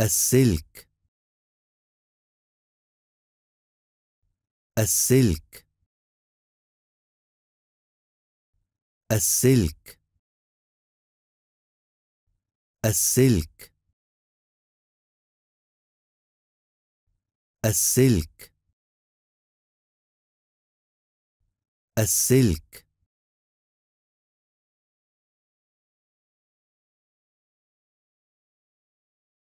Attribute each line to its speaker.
Speaker 1: السلك. السلك. السلك. السلك. السلك. السلك.